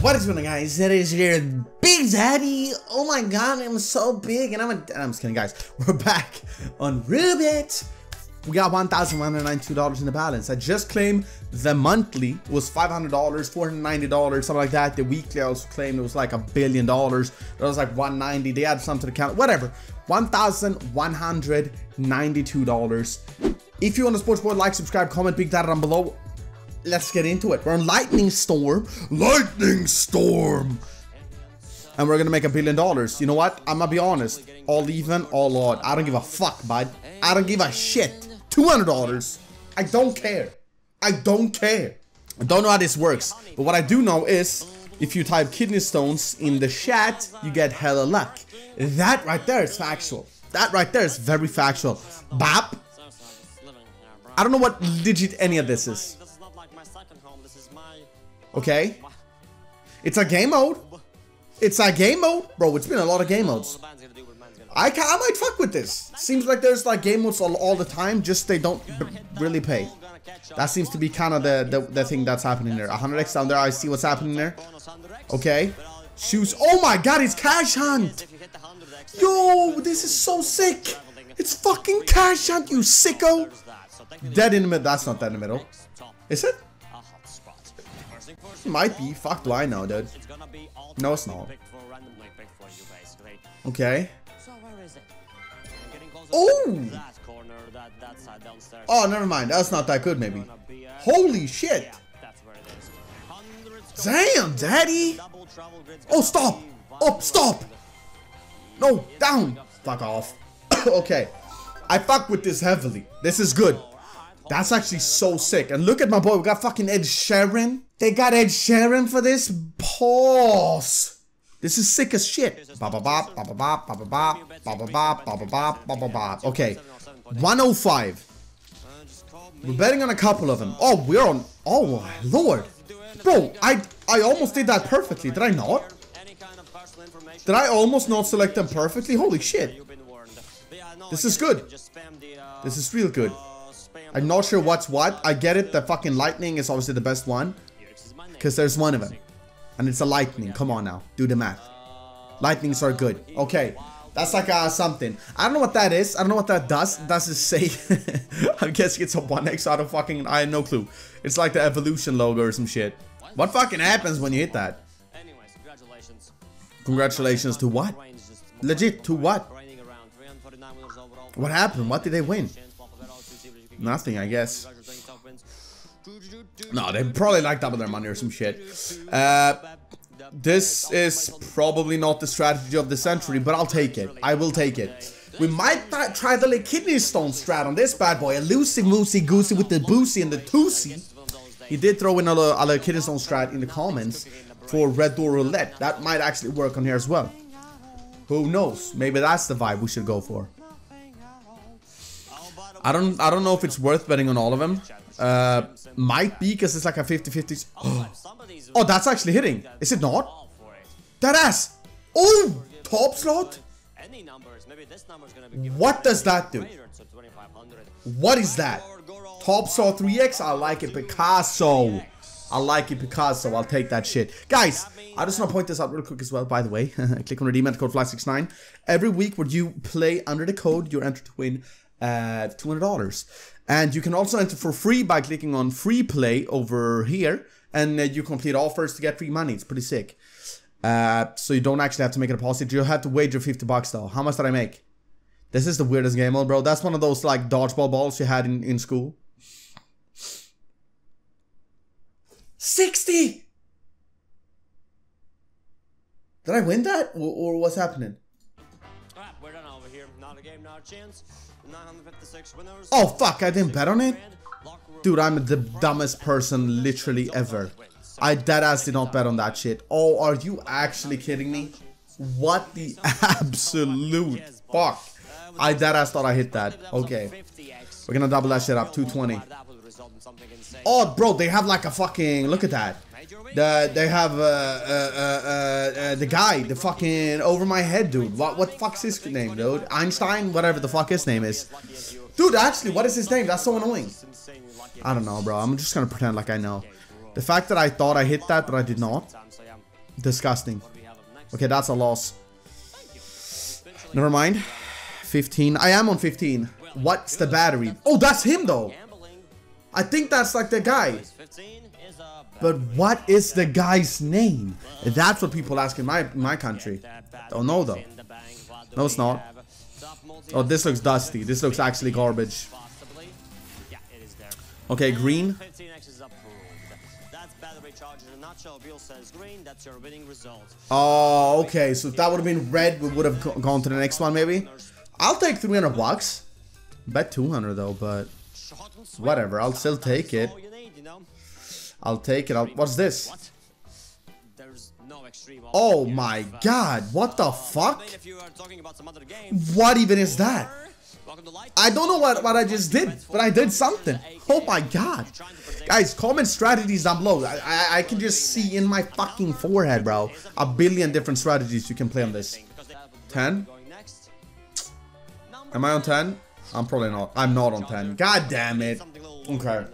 What is going on guys? It is your Big Daddy. Oh my god, I'm so big and I'm a- I'm just kidding guys. We're back on Roobet. We got $1,192 in the balance. I just claimed the monthly was $500, $490, something like that. The weekly I also claimed it was like a billion dollars. That was like 190. They added something to the count, whatever. $1,192. If you want to sports boy, like, subscribe, comment, big data down below let's get into it. We're on Lightning Storm. Lightning Storm! And we're gonna make a billion dollars. You know what? I'm gonna be honest. All even, all odd. I don't give a fuck, bud. I don't give a shit. $200. I don't care. I don't care. I don't know how this works. But what I do know is, if you type kidney stones in the chat, you get hella luck. That right there is factual. That right there is very factual. Bap. I don't know what digit any of this is. Okay? It's a game mode. It's a game mode. Bro, it's been a lot of game modes. I, I might fuck with this. Seems like there's like game modes all, all the time, just they don't really pay. That seems to be kind of the, the, the thing that's happening there. 100x down there, I see what's happening there. Okay. Shoes. Oh my god, it's Cash Hunt. If you hit the 100x, Yo, this is so sick. It's fucking Cash Hunt, you sicko. Dead in the middle. That's not dead in the middle. Is it? Might be. Fuck, do I know, dude? No, it's not. Okay. Oh! Oh, never mind. That's not that good, maybe. Holy shit! Damn, daddy! Oh, stop! Oh, stop! No, down! Fuck off. okay. I fuck with this heavily. This is good. That's actually so sick. And look at my boy. We got fucking Ed Sheeran. They got Ed Sheeran for this. Pause. This is sick as shit. Okay. 105. We're betting on a couple of them. Oh, we're on. Oh, my lord. Bro, I I almost did that perfectly. Did I not? Did I almost not select them perfectly? Holy shit. This is good. This is real good. I'm not sure what's what. I get it. The fucking lightning is obviously the best one. This is my name. Because there's one of them. And it's a lightning. Come on now. Do the math. Lightnings are good. Okay. That's like uh, something. I don't know what that is. I don't know what that does. Does it say? I'm guessing it's a 1x out of fucking... I have no clue. It's like the evolution logo or some shit. What fucking happens when you hit that? Anyways, congratulations. Congratulations to what? Legit, to what? raining around 349 winners overall. What happened? What did they win? Nothing, I guess. No, they probably like double their money or some shit. Uh, this is probably not the strategy of the century, but I'll take it. I will take it. We might try the like, kidney stone strat on this bad boy. A loosey moosey goosey with the boosie and the toosey. He did throw in a, a kidney stone strat in the comments for Red Door Roulette. That might actually work on here as well. Who knows? Maybe that's the vibe we should go for. I don't I don't know if it's worth betting on all of them. Uh, might be because it's like a 50-50. Somebody's Oh, that's actually hitting. Is it not? That ass. Oh, top slot. What does that do? greater, so 2500. What is that? Top saw 3x. I like it, Picasso. I like it, Picasso. I'll take that shit. Guys, I just want to point this out real quick as well, by the way. Click on redeem enter code fly69. Every week where you play under the code, you're entered to win uh, $200. And you can also enter for free by clicking on free play over here. And uh, you complete offers to get free money. It's pretty sick. Uh, so you don't actually have to make a deposit. You have to wager 50 bucks though. How much did I make? This is the weirdest game mode, bro. That's one of those like dodgeball balls you had in, in school. 60! Did I win that? Or, or what's happening? Oh, fuck. I didn't bet on it? Grand. Locker room Dude, I'm the dumbest person literally ever. I deadass did not bet on that shit. Oh, are you actually kidding me? What the absolute fuck? I deadass thought I hit that. Okay. We're gonna double that shit up. 220. That would result in something insane. Oh, bro, they have like a fucking. Look at that. The, they have uh, uh, uh, uh, uh, the guy, the fucking over my head dude. What what fuck's his name, dude? Einstein, whatever the fuck his name is. Dude, actually, what is his name? That's so annoying. I don't know, bro. I'm just gonna pretend like I know. The fact that I thought I hit that, but I did not. Disgusting. Okay, that's a loss. Never mind. 15. I am on 15. What's the battery? Oh, that's him though. I think that's like the guy. 15 is a But what is the guy's name? That's what people ask in my my country. Oh, Don't know though. No, it's not. Oh, this looks dusty. This looks actually garbage. Okay, green. 15x is approved. That's battery charge in a nutshell. Bill says green. That's your winning result. Oh, okay. So if that would have been red, we would have gone to the next one maybe. I'll take 300 bucks. Bet 200 though, but whatever. I'll still take it. I'll take it. I'll, what's this? What? There's no extreme Oh my uh, god. What the fuck? mean, if you are talking about some other game, What even is that? or- Welcome to Light. I don't know what, what I just did, but I did something. Oh my god. Guys, comment strategies down below. I, I, I can just see in my fucking forehead, bro. A billion different strategies you can play on this. Because they have 10? going next. Number Am I on 10? I'm probably not. I'm not on 10. God damn it. Something a little Okay.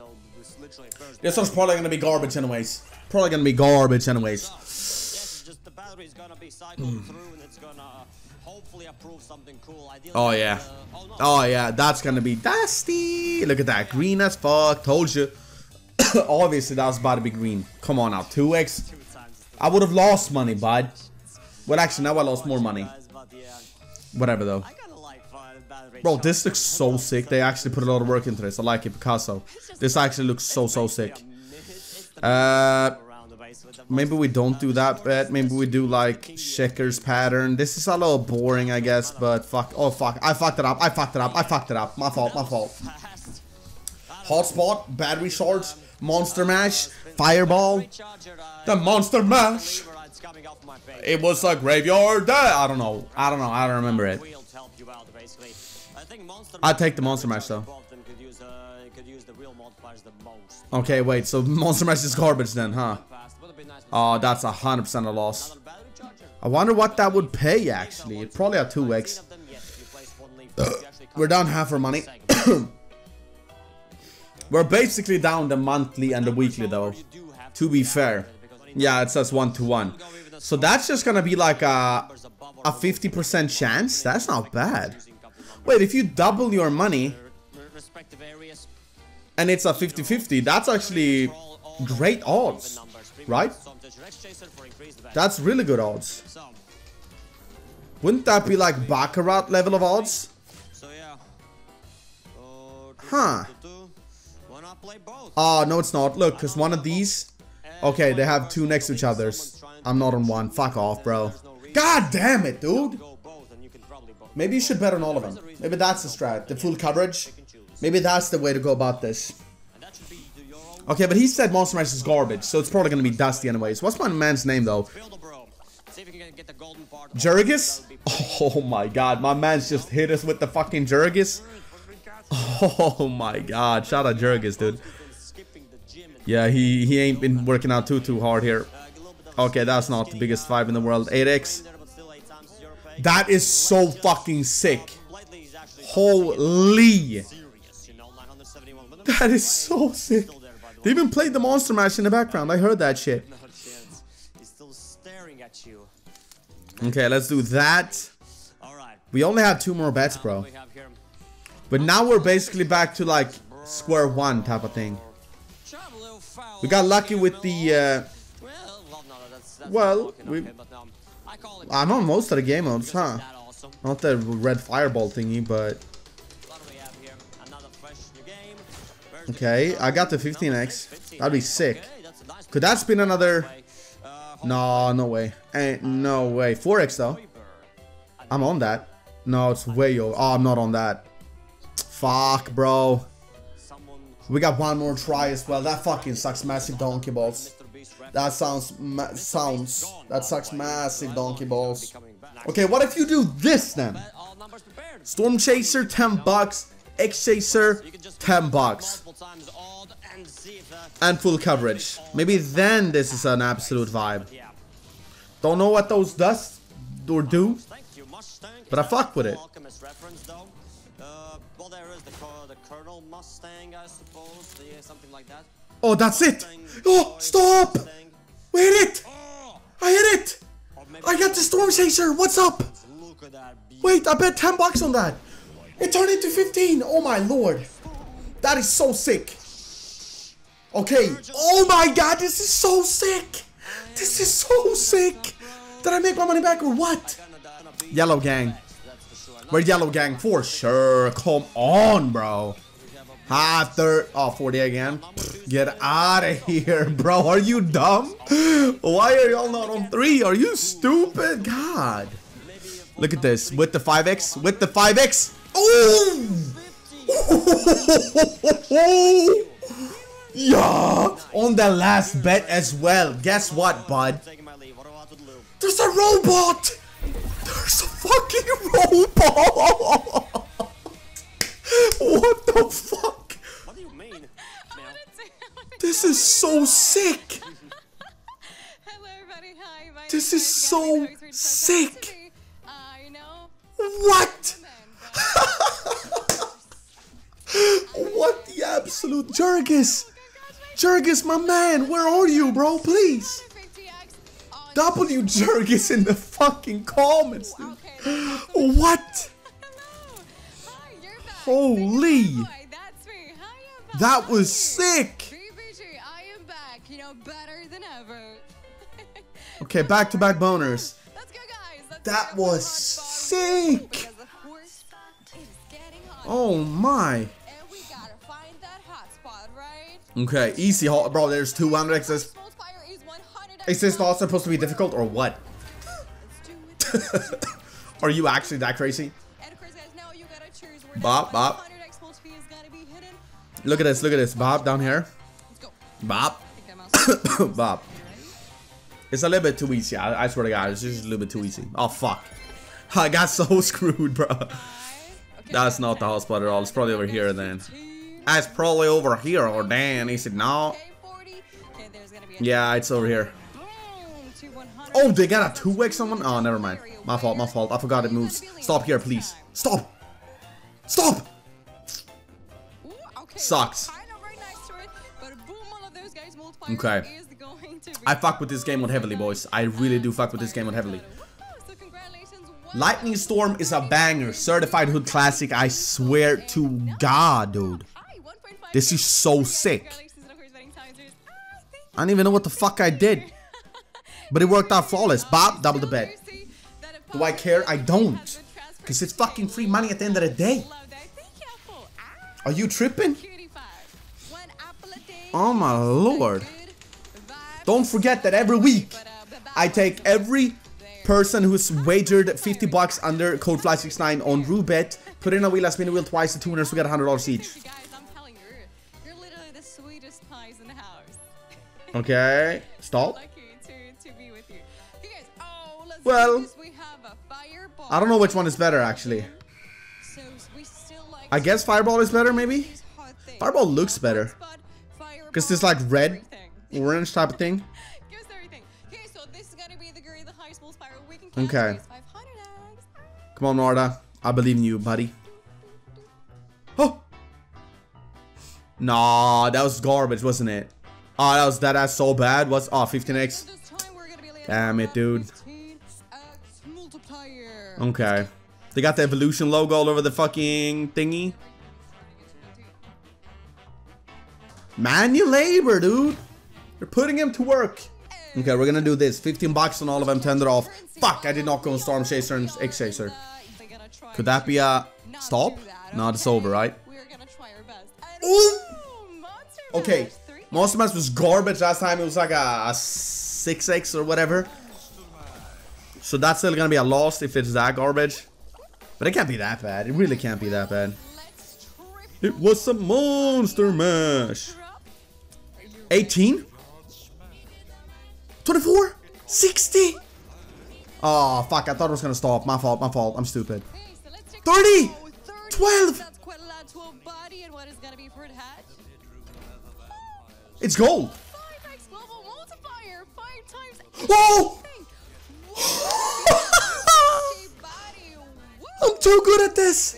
This one's probably gonna be garbage anyways. Probably gonna be garbage anyways. Yes, the battery gonna be cycled through and it's gonna uh, hopefully approve something cool. Ideally, Oh yeah. Uh, oh no. Oh yeah, that's gonna be dusty. Look at that. Green as fuck. Told you. Obviously that was about to be green. Come on now. 2x. Two times the I would have lost money, bud. Well actually now I lost more money. guys, but yeah, Whatever though. Bro, this looks so sick. They actually put a lot of work into this. I like it, Picasso. This actually looks so, so sick. Uh, around the base with the maybe we don't do that bet. Maybe we do like checkers pattern. This is a little boring, I guess, but fuck. Oh, fuck. I fucked it up. I fucked it up. I fucked it up. My fault, my fault. Hotspot, battery charge, monster mash, fireball. Uh, The monster mash. lever, it's coming off my face. It was a graveyard. I don't know. I don't know. I don't remember it. Wheel to help you out, basically. I think Monster I'd take the Monster Mash, though. Both of them could use, uh, could use the wheel the most. Okay, wait. So monster mash is garbage then, huh? Fast, would have been nice. Oh, that's a hundred percent a loss. Another battery charger. I wonder what that would pay actually. It's probably a 2x. Of them, yes, you place one leaf, you actually We're down half our money. We're basically down the monthly and the weekly though. You do have To be fair. Yeah, it says one to one. So that's just gonna be like a a 50% chance. That's not bad. Wait, if you double your money and it's a 50-50, that's actually great odds, right? That's really good odds. Wouldn't that be like Baccarat level of odds? so yeah. Uh, Huh. Why not play both? Oh, no it's not. Look, because one of these... Okay, they have two next to each others. I'm not on one. Fuck off, bro. God damn it, dude. Maybe you should bet on all of them. Maybe that's the strat. The full coverage. Maybe that's the way to go about this. Okay, but he said Monster Mash is garbage, so it's probably gonna be dusty anyways. What's my man's name though? Jurgis? Oh my god, my man's just hit us with the fucking Jurgis. Oh my god, shout out Jurgis, dude. Yeah, he, he ain't been working out too too hard here. Okay, that's not the biggest five in the world. 8x. That is so fucking sick. Lately, he's actually Holy. serious, you know, 971 with him. That is so sick. Still there, by the They even played the Monster Mash in the background. I heard that shit. No chance. He's still staring at you. Okay, let's do that. We only have two more bets, bro. We have here. But now we're basically back to like square one type of thing. Travel a little foul. We got lucky with the. Uh, Well, well, no, that's, that's Well, not looking we- I'm on most of the game modes, huh? Not the red fireball thingy, but okay. I got the 15x. That'd be sick. Could that spin another? No, no way. Ain't no way. 4x though. I'm on that. No, it's way over. Oh, I'm not on that. Fuck, bro. We got one more try as well. That fucking sucks. Massive donkey balls. Mr. Beast rep- That sounds ma sounds. That sucks massive donkey balls. Okay, what if you do this then? All numbers prepared. Storm Chaser, 10 bucks. X Chaser, You can just 10 bucks. multiple times odd and see if And full coverage. Maybe then this is an absolute vibe. Don't know what those does or do. Thank you, Mustang. But I fuck with it. Alchemist reference though. Uh, well, there is the the Colonel Mustang, I suppose. Yeah, something like that. Oh, that's it. Oh, stop. We hit it. I hit it! I got the Storm Chaser. What's up? Wait, I bet 10 bucks on that. It turned into 15. Oh my lord. That is so sick. Okay. Oh my god, this is so sick. This is so sick. Did I make my money back or what? Yellow gang. We're yellow gang for sure. Come on, bro. Ah, third. Oh, 40 again. Get out of here, bro. Are you dumb? Why are y'all not on three? Are you stupid? God. Look at this. With the 5x. With the 5x. Oh! yeah. On the last bet as well. Guess what, bud? There's a robot! There's a fucking robot! what the fuck? This is so sick! Hello, everybody. Hi, my This is so Gabby, host for sick. I know. What? What the absolute Jurgis? Oh, Jurgis, my man, where are you, bro? Please. but 50x on- W Jurgis in the fucking comments, dude. What? Hello. Hi, you're back. Holy. Boy, that's me. Hi, I'm back. That was sick. BBG, I am back. You know, better than ever. Okay, back to back boners. Let's go, That was sick. Because, of course, it's getting hot. Oh my. And we gotta find that hotspot, right? Okay, easy, hot, bro. There's 200 Is this, Multiplier is this not supposed to be difficult or what? Let's do it. Are you actually that crazy? And of course, guys, now you gotta choose where Bob, Bob. 100x multi is gonna be hidden. Look at this, look at this. Bob down here. Bob. Take that mouse. Bob. It's a little bit too easy. I, I swear to God, it's just a little bit too easy. Oh, fuck. I got so screwed, bro. That's not the hotspot at all. It's probably over here then. That's probably over here or Dan. He said, no. Okay, 40. Okay, there's gonna be a Yeah, it's over here. Hmm, 100. Oh, they got a 2x someone? Oh, never mind. My fault, my fault. I forgot it moves. Stop here, please. Stop. Stop. Sucks. Okay. is going to be. I fuck with this game one heavily, boys. I really do fuck with this game one heavily. Lightning Storm is a banger. Certified Hood Classic. I swear to God, dude. This is so sick. Congratulations, and of course, betting timers. Ah, I don't even know what the fuck I did. But it worked out flawless. Bob, double the bet. Do I care? I don't. Because it's fucking free money at the end of the day. Are you tripping? Oh my lord. Don't forget that every week I take every person who's wagered 50 bucks under code Fly69 on Roobet, put in a wheel, I spin a wheel twice, the two winners will get $100 each. Guys, I'm telling you, you're literally the sweetest pies in the house. Okay, stop. Lucky to, to be with you. You guys, oh, Well, do this. We have a fireball. I don't know which one is better actually. So we still like I guess Fireball is better maybe? these hot things. Fireball looks better. Because it's like red, orange type of thing. Give us everything. Okay, so this is gonna be the girl, the highest most fire we can Okay. 500 eggs. Come on, Narda. I believe in you, buddy. Oh! Nah, that was garbage, wasn't it? Oh, that was that. ass so bad. What's ah, oh 15x? This time we're gonna be landing Damn it, dude. Okay. They got the evolution logo all over the fucking thingy. Manual labor, dude. They're putting him to work. Okay, we're gonna do this. 15 bucks on all of them, tender off. Fuck, I did not go on Storm Chaser and X Chaser. Could that be a stop? No, it's over, right? Ooh. Okay. Monster Mash was garbage last time. It was like a, a 6x or whatever. So that's still gonna be a loss if it's that garbage. But it can't be that bad. It really can't be that bad. It was a Monster Mash. Drop. 18? 24? 60? Oh, fuck. I thought it was gonna stop. My fault, my fault. I'm stupid. Okay, so let's check 30, Oh, 30. 12. That's quite a lot to a body. And what is gonna be for the hatch? It's gold. 5x global multiplier. Five times. Hey, body. Woo! I'm too good at this.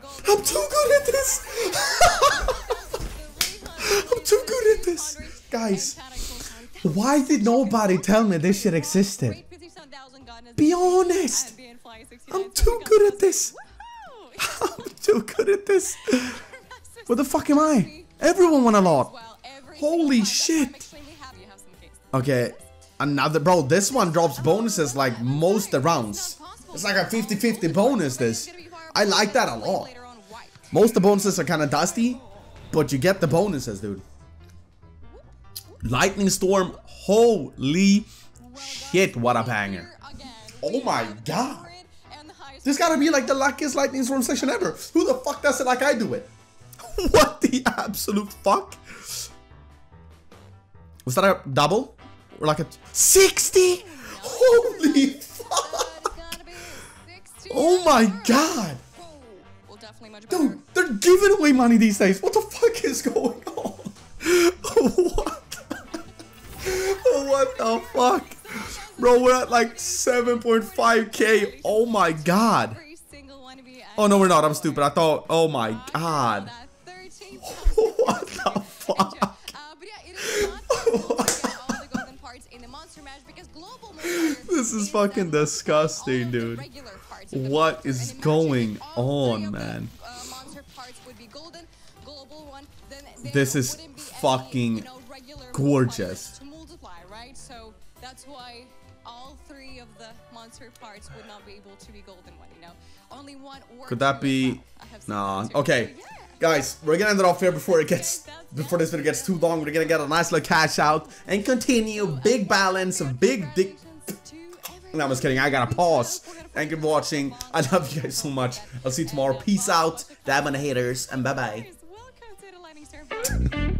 Going I'm too good at this. I'm too good at this. Guys, why did nobody tell me this shit existed? 50,000 gotten as Be honest. and being fly 69, I'm too good at this. I'm too good at this. What the fuck am I? Everyone won a lot. Holy shit. Okay, another bro. This one drops bonuses like most the rounds. It's like a 50-50 bonus. This I like that a lot. Most of the bonuses are kind of dusty, but you get the bonuses, dude. Lightning storm. Holy shit! What a banger. Oh my God. This gotta be like the luckiest lightning storm session ever. Who the fuck does it like I do it? what the absolute fuck? Was that a double? Or like a 60? Holy fuck! It's gonna be 60 Oh my god! Definitely much better. Dude, they're giving away money these days. What the fuck is going on? what? what the fuck? Bro, we're at like 7.5k. Oh my god. Every single one of you Oh no, we're not. I'm stupid. I thought, oh my god. What the fuck? Uh, but yeah, it is not possible to get all the golden parts in the monster mash because global multiplier This is fucking disgusting, all of the dude. Regular parts of the What is going if all three on, man? uh, monster parts would be golden, global one, then there This is wouldn't be any, fucking you know, regular gorgeous. multipliers To multiply, right? So that's why all three of the monster parts would not be able to be golden one, you know? Only one Could that be? well. I have seen Nah. Okay, Yeah. guys, we're gonna end it off here before it gets before this video gets too long. We're gonna get a nice little cash out and continue big balance big dick. No, I'm just kidding. I gotta pause. Thank you for watching. I love you guys so much. I'll see you tomorrow. Peace out. The haters and bye bye.